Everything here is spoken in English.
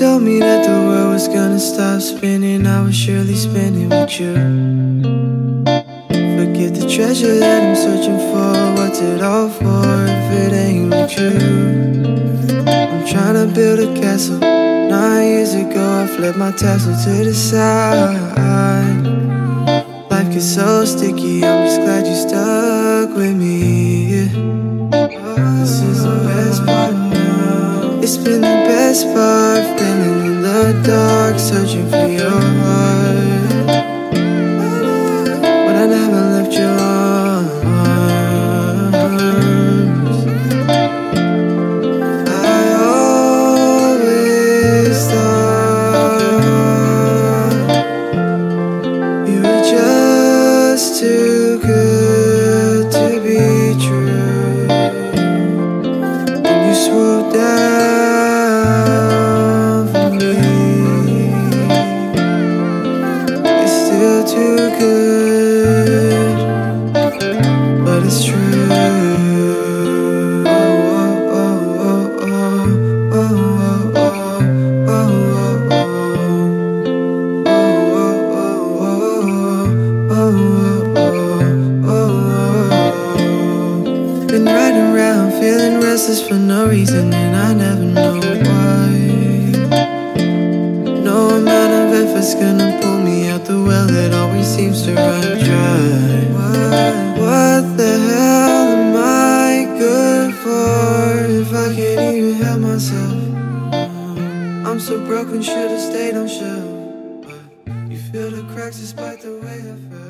told me that the world was gonna stop spinning, I was surely spinning with you. Forget the treasure that I'm searching for. What's it all for if it ain't with you? I'm trying to build a castle. Nine years ago, I flipped my tassel to the side. Life gets so sticky, I'm just glad you stuck with me. It's been the best part, feeling in the dark, searching for your heart. Feeling for no reason, and I never know why. No amount of effort's gonna pull me out the well that always seems to run dry. What, what the hell am I good for if I can't even help myself? I'm so broken, should've stayed on shelf. You feel the cracks despite the way I felt.